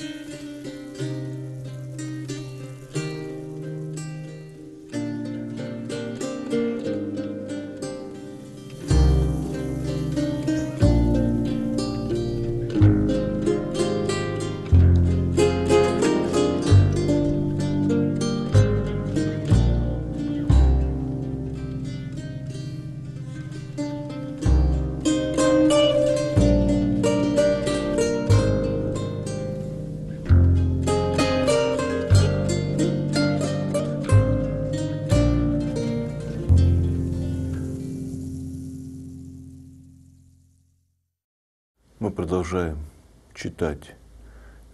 Мы читать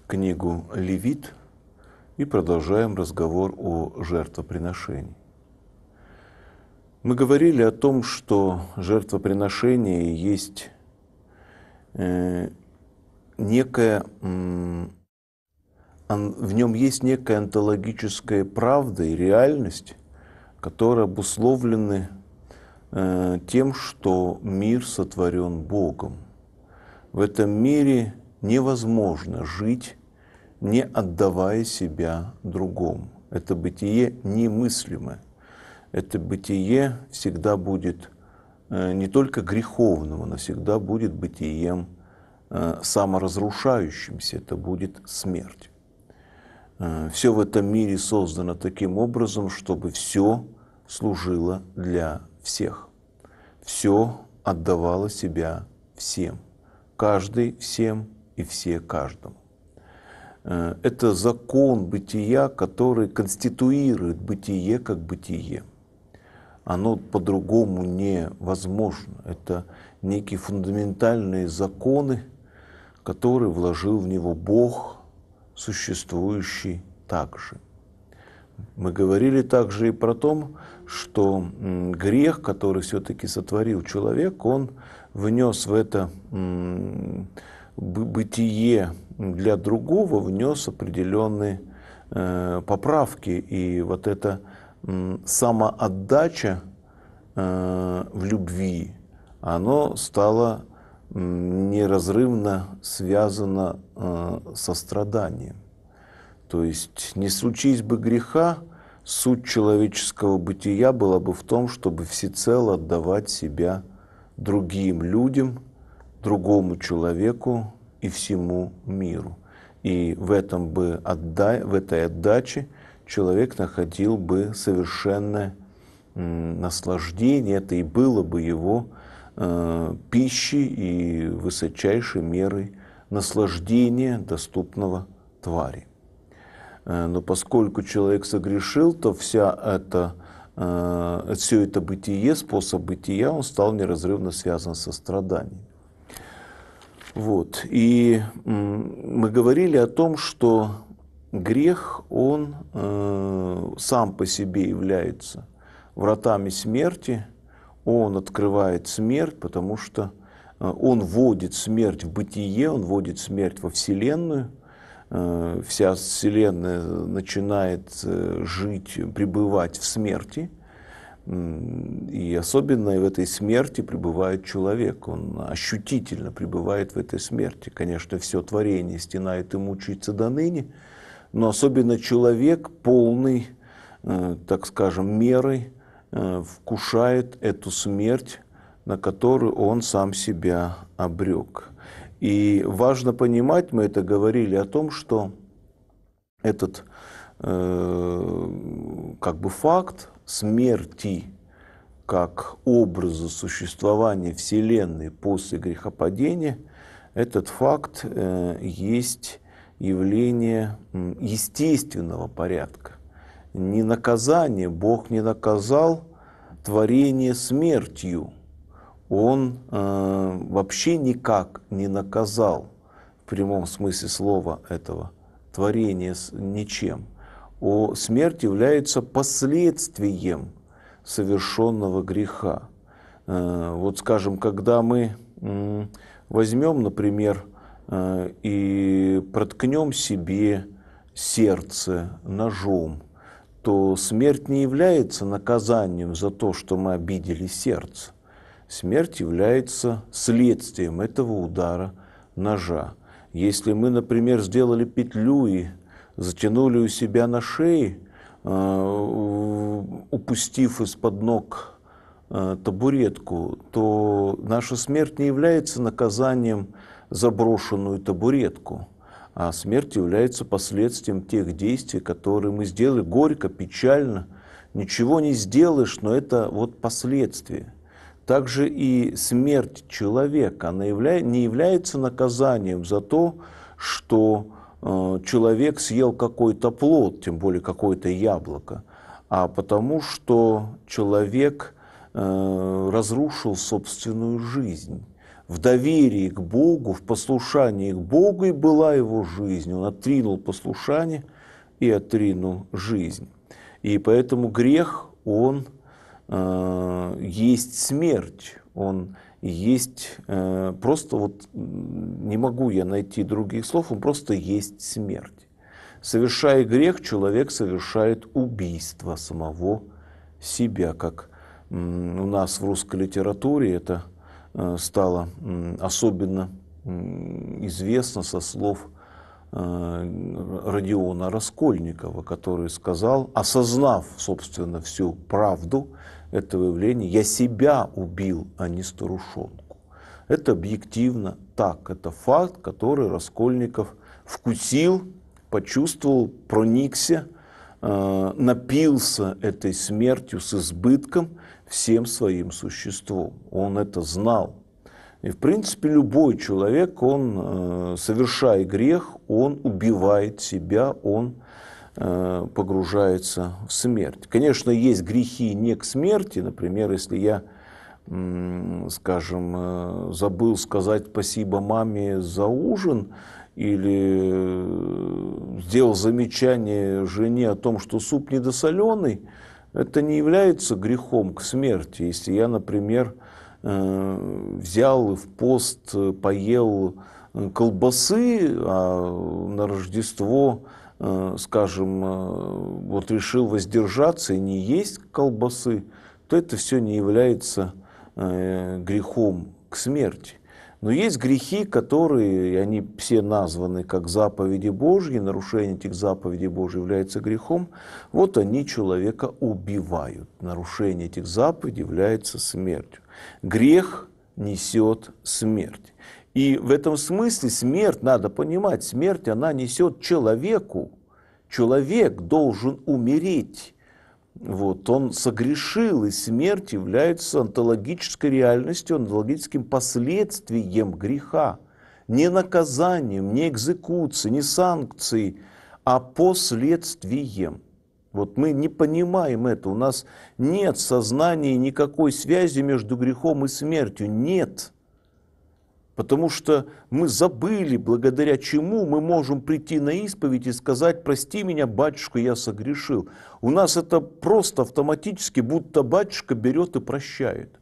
книгу «Левит» и продолжаем разговор о жертвоприношении. Мы говорили о том, что жертвоприношение есть э, некая, в нем есть некая онтологическая правда и реальность, которые обусловлены э, тем, что мир сотворен Богом. В этом мире невозможно жить, не отдавая себя другому. Это бытие немыслимое. Это бытие всегда будет э, не только греховным, оно всегда будет бытием э, саморазрушающимся, это будет смерть. Э, все в этом мире создано таким образом, чтобы все служило для всех. Все отдавало себя всем каждый всем и все каждому. Э, это закон бытия, который конституирует бытие как бытие. Оно по-другому невозможно. Это некие фундаментальные законы, которые вложил в него Бог, существующий также. Мы говорили также и про то, что грех, который все-таки сотворил человек, он внес в это бытие для другого, внес определенные э, поправки. И вот эта самоотдача э, в любви, оно стало неразрывно связано э, со страданием. То есть не случись бы греха, суть человеческого бытия была бы в том, чтобы всецело отдавать себя другим людям, другому человеку и всему миру. И в, этом бы отда... в этой отдаче человек находил бы совершенное наслаждение, это и было бы его э, пищей и высочайшей мерой наслаждения доступного твари. Э, но поскольку человек согрешил, то вся эта Э, все это бытие, способ бытия, он стал неразрывно связан со страданием. Вот. И мы говорили о том, что грех, он э, сам по себе является вратами смерти, он открывает смерть, потому что э, он вводит смерть в бытие, он вводит смерть во Вселенную, Э, вся Вселенная начинает э, жить, пребывать в смерти, и особенно в этой смерти пребывает человек, он ощутительно пребывает в этой смерти. Конечно, все творение стенает и мучается до ныне, но особенно человек, полный, э, так скажем, мерой, вкушает эту смерть, на которую он сам себя обрек. И важно понимать, мы это говорили о том, что этот э, как бы факт смерти как образа существования Вселенной после грехопадения, этот факт э, есть явление естественного порядка. Не наказание, Бог не наказал творение смертью, он э, вообще никак не наказал в прямом смысле слова этого творения ничем. О, смерть является последствием совершенного греха. Э, вот скажем, когда мы возьмем, например, э, и проткнем себе сердце ножом, то смерть не является наказанием за то, что мы обидели сердце Смерть является следствием этого удара ножа. Если мы, например, сделали петлю и затянули у себя на шее, э, упустив из-под ног э, табуретку, то наша смерть не является наказанием за брошенную табуретку, а смерть является последствием тех действий, которые мы сделали. Горько, печально, ничего не сделаешь, но это вот последствия. Также и смерть человека, она явля... не является наказанием за то, что человек съел какой-то плод, тем более какое-то яблоко, а потому что человек э, разрушил собственную жизнь. В доверии к Богу, в послушании к Богу и была его жизнь. Он отринул послушание и отринул жизнь. И поэтому грех, он э, есть смерть, он есть э, просто вот не могу я найти других слов, он просто есть смерть. Совершая грех, человек совершает убийство самого себя, как у нас в русской литературе это э, стало особенно известно со слов Э, Родиона Раскольникова, который сказал, осознав, собственно, всю правду этого явления, я себя убил, а не старушонку. Это объективно так, это факт, который Раскольников вкусил, почувствовал, проникся, э, напился этой смертью с избытком всем своим существом. Он это знал, и, в принципе, любой человек, он, э, совершая грех, он убивает себя, он погружается в смерть. Конечно, есть грехи не к смерти. Например, если я, скажем, э, забыл сказать спасибо маме за ужин, или сделал замечание жене о том, что суп недосоленый, это не является грехом к смерти. Если я, например, Э, взял и в пост э, поел э, колбасы, а на Рождество, скажем, вот решил воздержаться и не есть колбасы, то это все не является грехом к смерти. Но есть грехи, которые, они все названы как заповеди Божьи, нарушение этих заповедей Божьих является грехом, вот они человека убивают. Нарушение этих заповедей является смертью. Грех несет смерть. И в этом смысле смерть, надо понимать, смерть она несет человеку. Человек должен умереть. Вот, он согрешил, и смерть является онтологической реальностью, онтологическим последствием греха. Не наказанием, не экзекуцией, не санкцией, а последствием. Вот мы не понимаем это. У нас нет сознания никакой связи между грехом и смертью. Нет. Потому что мы забыли, благодаря чему мы можем прийти на исповедь и сказать, прости меня, батюшка, я согрешил. У нас это просто автоматически, будто батюшка берет и прощает.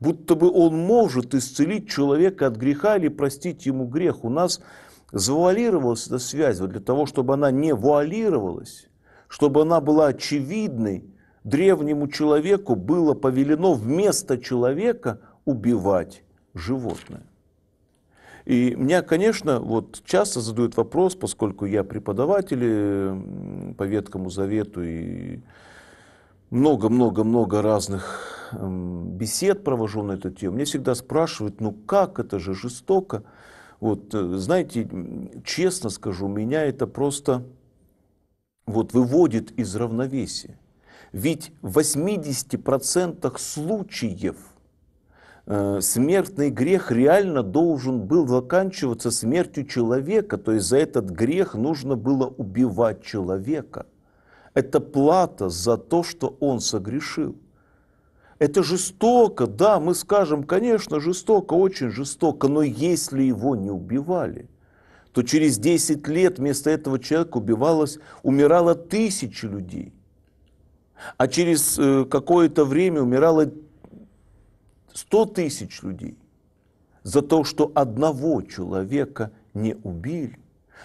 Будто бы он может исцелить человека от греха или простить ему грех. У нас завуалировалась эта связь. Вот для того, чтобы она не вуалировалась, чтобы она была очевидной, древнему человеку было повелено вместо человека убивать животное. И меня, конечно, вот часто задают вопрос, поскольку я преподаватель по Ветхому Завету и много-много-много разных бесед провожу на эту тему, мне всегда спрашивают, ну как это же жестоко. Вот, э, знаете, честно скажу, меня это просто вот выводит из равновесия. Ведь в 80% случаев э, смертный грех реально должен был заканчиваться смертью человека, то есть за этот грех нужно было убивать человека. Это плата за то, что он согрешил. Это жестоко, да, мы скажем, конечно, жестоко, очень жестоко, но если его не убивали – то через 10 лет вместо этого человека убивалось, умирало тысячи людей. А через э, какое-то время умирало 100 тысяч людей за то, что одного человека не убили.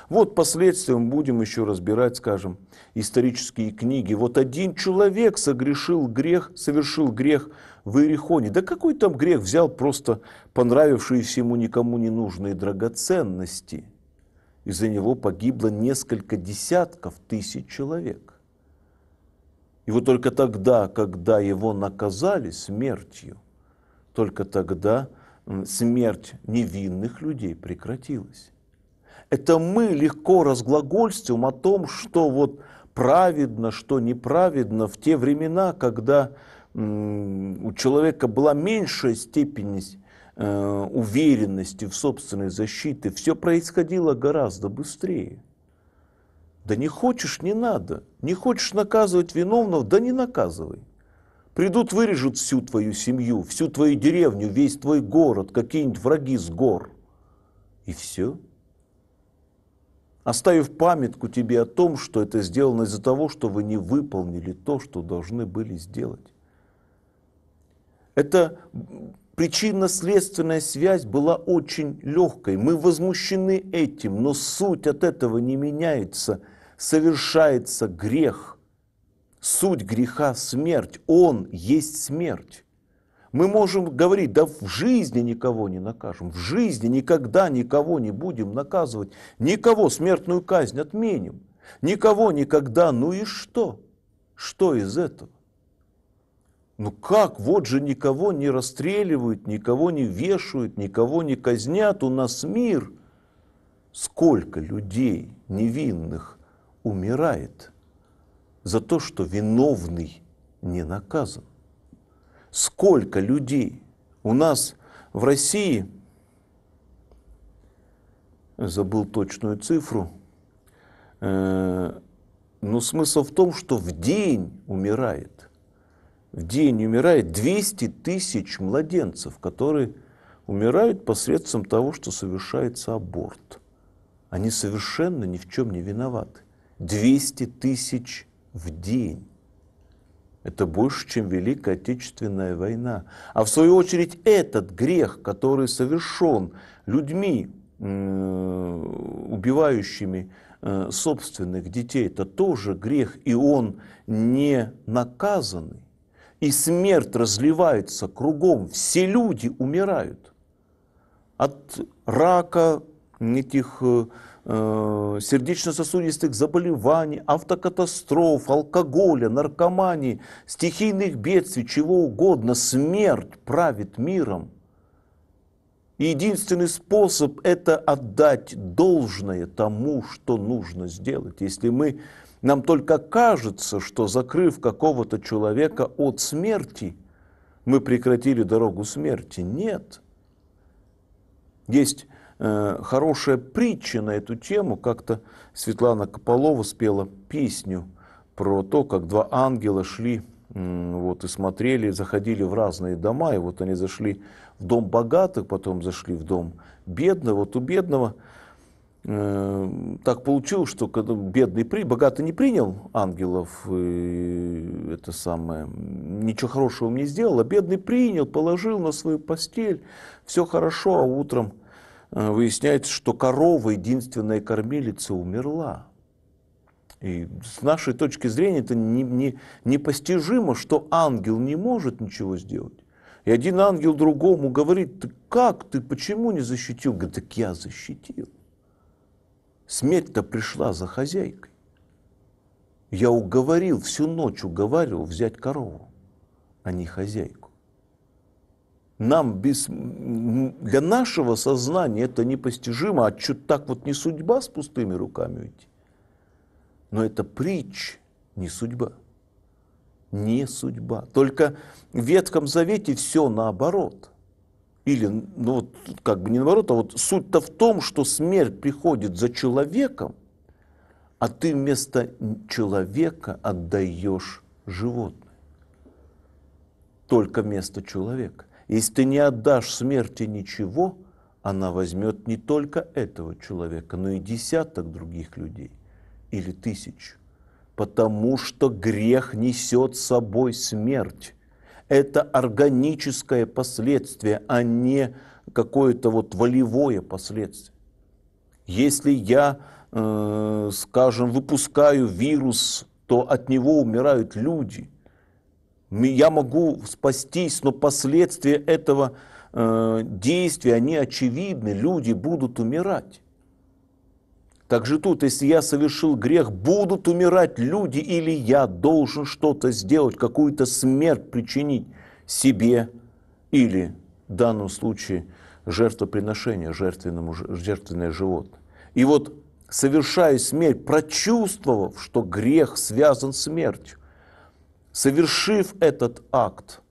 Вот последствия мы будем еще разбирать, скажем, исторические книги. Вот один человек согрешил грех, совершил грех в Иерихоне. Да какой там грех? Взял просто понравившиеся ему никому не нужные драгоценности – из-за него погибло несколько десятков тысяч человек. И вот только тогда, когда его наказали смертью, только тогда смерть невинных людей прекратилась. Это мы легко разглагольствуем о том, что вот праведно, что неправедно в те времена, когда у человека была меньшая степень э, уверенности в собственной защите, все происходило гораздо быстрее. Да не хочешь, не надо. Не хочешь наказывать виновного, да не наказывай. Придут, вырежут всю твою семью, всю твою деревню, весь твой город, какие-нибудь враги с гор. И все оставив памятку тебе о том, что это сделано из-за того, что вы не выполнили то, что должны были сделать. Эта причинно-следственная связь была очень легкой. Мы возмущены этим, но суть от этого не меняется. Совершается грех. Суть греха – смерть. Он есть смерть. Мы можем говорить, да в жизни никого не накажем, в жизни никогда никого не будем наказывать, никого смертную казнь отменим, никого никогда, ну и что? Что из этого? Ну как, вот же никого не расстреливают, никого не вешают, никого не казнят, у нас мир. Сколько людей невинных умирает за то, что виновный не наказан сколько людей у нас в России, забыл точную цифру, э, но смысл в том, что в день умирает, в день умирает 200 тысяч младенцев, которые умирают посредством того, что совершается аборт. Они совершенно ни в чем не виноваты. 200 тысяч в день. Это больше, чем Великая Отечественная война. А в свою очередь этот грех, который совершен людьми, убивающими э, собственных детей, это тоже грех, и он не наказанный. И смерть разливается кругом, все люди умирают. От рака, этих э, Э, сердечно-сосудистых заболеваний, автокатастроф, алкоголя, наркомании, стихийных бедствий, чего угодно, смерть правит миром. И единственный способ – это отдать должное тому, что нужно сделать. Если мы, нам только кажется, что закрыв какого-то человека от смерти, мы прекратили дорогу смерти. Нет. Есть Э, хорошая притча на эту тему. Как-то Светлана Кополова спела песню про то, как два ангела шли вот, и смотрели, заходили в разные дома, и вот они зашли в дом богатых, потом зашли в дом бедного. Вот у бедного э, так получилось, что когда бедный, при, богатый не принял ангелов, и это самое, ничего хорошего им не сделал, а бедный принял, положил на свою постель, все хорошо, а утром Э, выясняется, что корова, единственная кормилица, умерла. И с нашей точки зрения это не, не, непостижимо, что ангел не может ничего сделать. И один ангел другому говорит, ты как, ты почему не защитил? Говорит, так я защитил. Смерть-то пришла за хозяйкой. Я уговорил, всю ночь уговаривал взять корову, а не хозяйку нам без, для нашего сознания это непостижимо, а что так вот не судьба с пустыми руками уйти. Но это притч, не судьба. Не судьба. Только в Ветхом Завете все наоборот. Или, ну вот, как бы не наоборот, а вот суть-то в том, что смерть приходит за человеком, а ты вместо человека отдаешь животное. Только вместо человека. Если ты не отдашь смерти ничего, она возьмет не только этого человека, но и десяток других людей или тысяч. Потому что грех несет с собой смерть. Это органическое последствие, а не какое-то вот волевое последствие. Если я, э, скажем, выпускаю вирус, то от него умирают люди – я могу спастись, но последствия этого э, действия, они очевидны, люди будут умирать. Также тут, если я совершил грех, будут умирать люди, или я должен что-то сделать, какую-то смерть причинить себе, или в данном случае жертвоприношение, жертвенному, жертвенное животное. И вот совершая смерть, прочувствовав, что грех связан с смертью, совершив этот акт,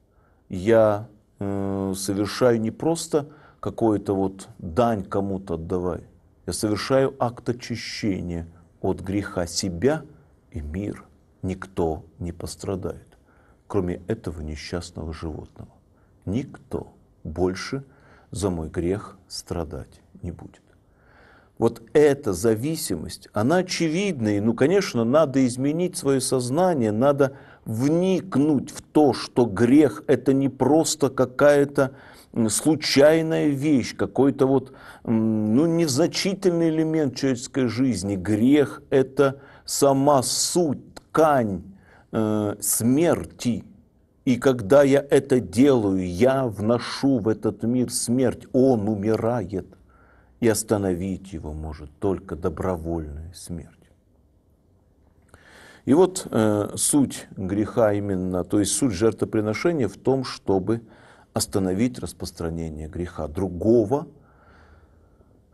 я э, совершаю не просто какую-то вот дань кому-то отдавай, я совершаю акт очищения от греха себя и мир. Никто не пострадает, кроме этого несчастного животного. Никто больше за мой грех страдать не будет. Вот эта зависимость, она очевидна, и, ну, конечно, надо изменить свое сознание, надо вникнуть в то, что грех – это не просто какая-то случайная вещь, какой-то вот ну, незначительный элемент человеческой жизни. Грех – это сама суть, ткань э, смерти. И когда я это делаю, я вношу в этот мир смерть, он умирает. И остановить его может только добровольная смерть. И вот э, суть греха именно, то есть суть жертвоприношения в том, чтобы остановить распространение греха. Другого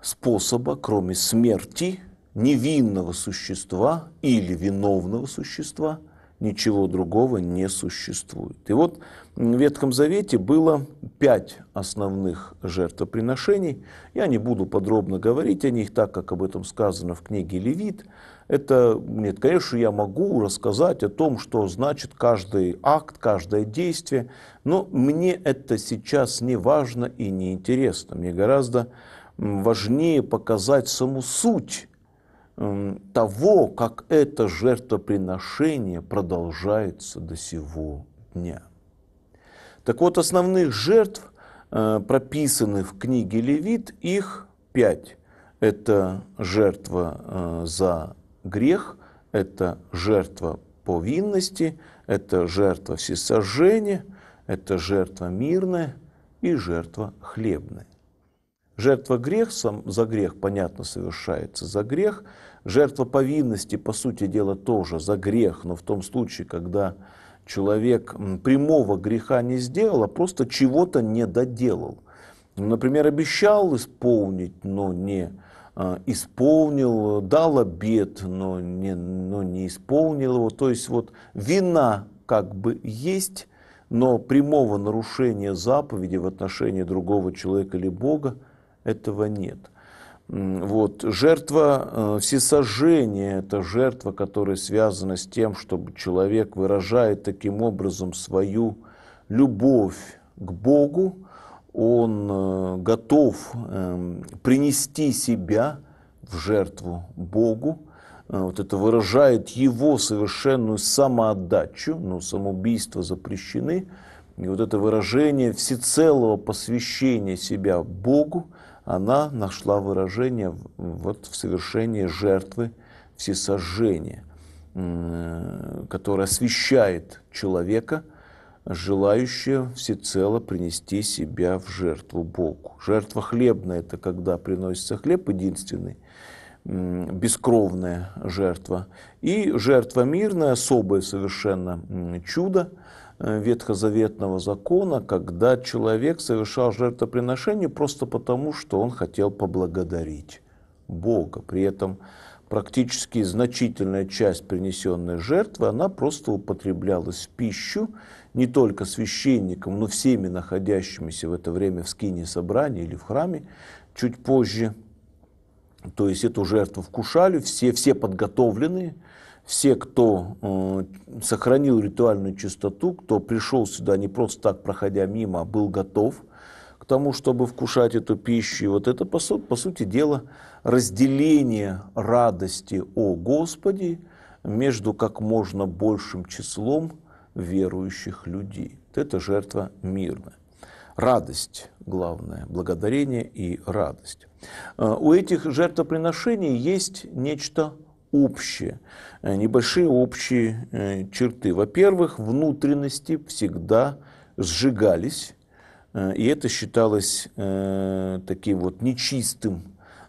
способа, кроме смерти невинного существа или виновного существа, ничего другого не существует. И вот в Ветхом Завете было пять основных жертвоприношений. Я не буду подробно говорить о них, так как об этом сказано в книге Левит. Это, нет, конечно, я могу рассказать о том, что значит каждый акт, каждое действие, но мне это сейчас не важно и не интересно. Мне гораздо важнее показать саму суть того, как это жертвоприношение продолжается до сего дня. Так вот, основных жертв, э, прописанных в книге Левит, их пять. Это жертва э, за грех, это жертва повинности, это жертва всесожжения, это жертва мирная и жертва хлебная. Жертва грех сам, за грех, понятно, совершается за грех. Жертва повинности, по сути дела, тоже за грех, но в том случае, когда человек прямого греха не сделал, а просто чего-то не доделал. Например, обещал исполнить, но не а, исполнил, дал обед, но не, но не исполнил его. То есть вот вина как бы есть, но прямого нарушения заповеди в отношении другого человека или Бога этого нет. Вот. Жертва э, всесожжения – это жертва, которая связана с тем, чтобы человек выражает таким образом свою любовь к Богу, он э, готов эм, принести себя в жертву Богу. Э, вот это выражает его совершенную самоотдачу, но самоубийства запрещены. И вот это выражение всецелого посвящения себя Богу, она нашла выражение вот в совершении жертвы всесожжения, которая освящает человека – желающая всецело принести себя в жертву Богу. Жертва хлебная – это когда приносится хлеб единственный, бескровная жертва. И жертва мирная, особое совершенно чудо ветхозаветного закона, когда человек совершал жертвоприношение просто потому, что он хотел поблагодарить Бога. При этом практически значительная часть принесенной жертвы, она просто употреблялась в пищу, не только священникам, но всеми находящимися в это время в скине собрания или в храме чуть позже. То есть эту жертву вкушали все, все подготовленные, все, кто э, сохранил ритуальную чистоту, кто пришел сюда не просто так, проходя мимо, а был готов к тому, чтобы вкушать эту пищу. И вот это, по, сути, по сути дела, разделение радости о Господе между как можно большим числом верующих людей. Это жертва мирная. Радость главное, благодарение и радость. А, у этих жертвоприношений есть нечто общее, э, небольшие общие э, черты. Во-первых, внутренности всегда сжигались, э, и это считалось таким вот нечистым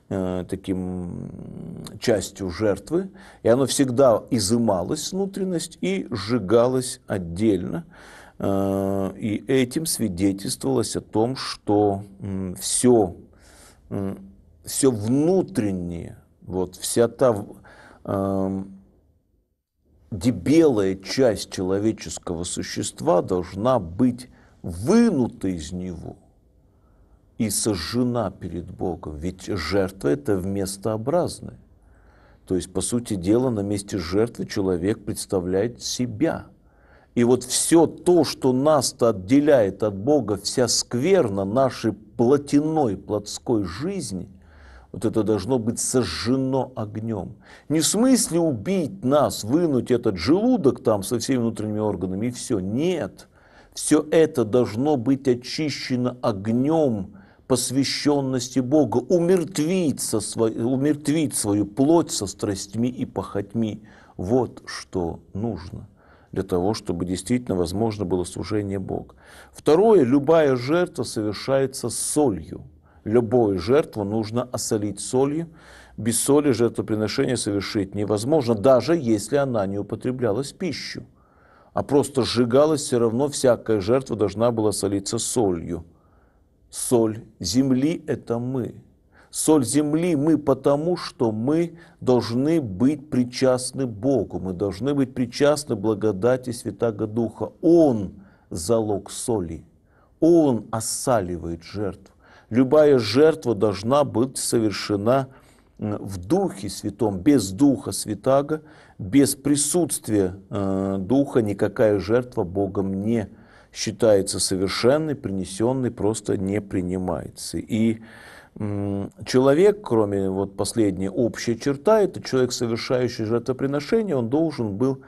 таким частью жертвы, и оно всегда изымалось внутренность и сжигалось отдельно. И этим свидетельствовалось о том, что все, все внутреннее, вот вся та дебелая часть человеческого существа должна быть вынута из него и сожжена перед Богом. Ведь жертва – это вместообразное. То есть, по сути дела, на месте жертвы человек представляет себя. И вот все то, что нас-то отделяет от Бога, вся скверна нашей плотяной, плотской жизни – вот это должно быть сожжено огнем. Не в смысле убить нас, вынуть этот желудок там со всеми внутренними органами и все. Нет. Все это должно быть очищено огнем посвященности Бога, умертвить, со свой, умертвить свою плоть со страстьми и похотьми. Вот что нужно для того, чтобы действительно возможно было служение Богу. Второе, любая жертва совершается солью – любую жертву нужно осолить солью. Без соли жертвоприношение совершить невозможно, даже если она не употреблялась в пищу. А просто сжигалась, все равно всякая жертва должна была солиться солью. Соль земли – это мы. Соль земли мы потому, что мы должны быть причастны Богу, мы должны быть причастны благодати Святаго Духа. Он – залог соли, Он осаливает жертву любая жертва должна быть совершена в Духе Святом, без Духа Святаго, без присутствия э, Духа никакая жертва Богом не считается совершенной, принесенной, просто не принимается. И человек, кроме вот последней общей черта, это человек, совершающий жертвоприношение, он должен был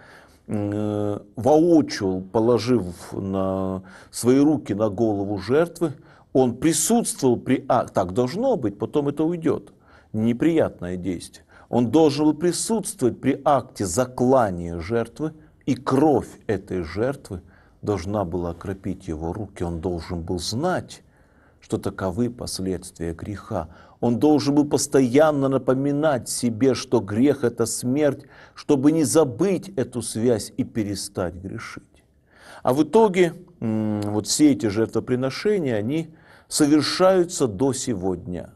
э, воочию, положив на свои руки на голову жертвы, он присутствовал при акте, так должно быть, потом это уйдет, неприятное действие. Он должен был присутствовать при акте заклания жертвы, и кровь этой жертвы должна была окропить его руки. Он должен был знать, что таковы последствия греха. Он должен был постоянно напоминать себе, что грех – это смерть, чтобы не забыть эту связь и перестать грешить. А в итоге вот все эти жертвоприношения, они совершаются до сегодня.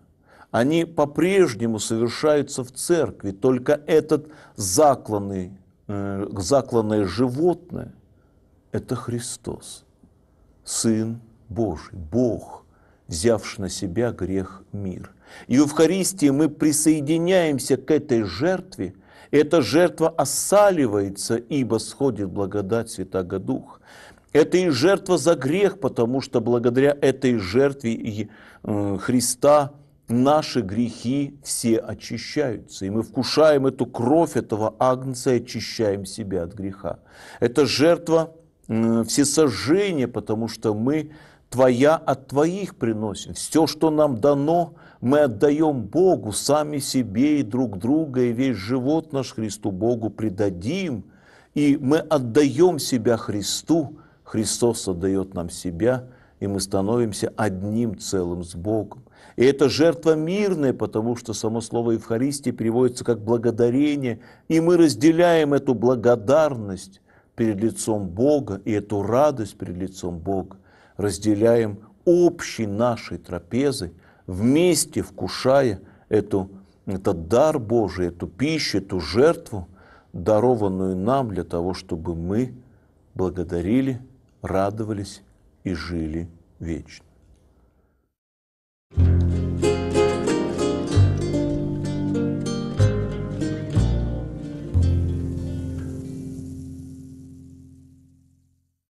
Они по-прежнему совершаются в церкви, только этот закланный, э, закланное животное – это Христос, Сын Божий, Бог, взявший на себя грех мир. И в Евхаристии мы присоединяемся к этой жертве, эта жертва осаливается, ибо сходит благодать Святаго Духа. Это и жертва за грех, потому что благодаря этой жертве э, Христа наши грехи все очищаются. И мы вкушаем эту кровь этого агнца и очищаем себя от греха. Это жертва всесожжения, потому что мы Твоя от Твоих приносим. Все, что нам дано, мы отдаем Богу, сами себе и друг друга, и весь живот наш Христу Богу предадим. И мы отдаем себя Христу, Христос отдает нам себя, и мы становимся одним целым с Богом. И это жертва мирная, потому что само слово Евхаристия переводится как благодарение, и мы разделяем эту благодарность перед лицом Бога и эту радость перед лицом Бога, разделяем общей нашей трапезы, вместе вкушая эту, этот дар Божий, эту пищу, эту жертву, дарованную нам для того, чтобы мы благодарили радовались и жили вечно. thank you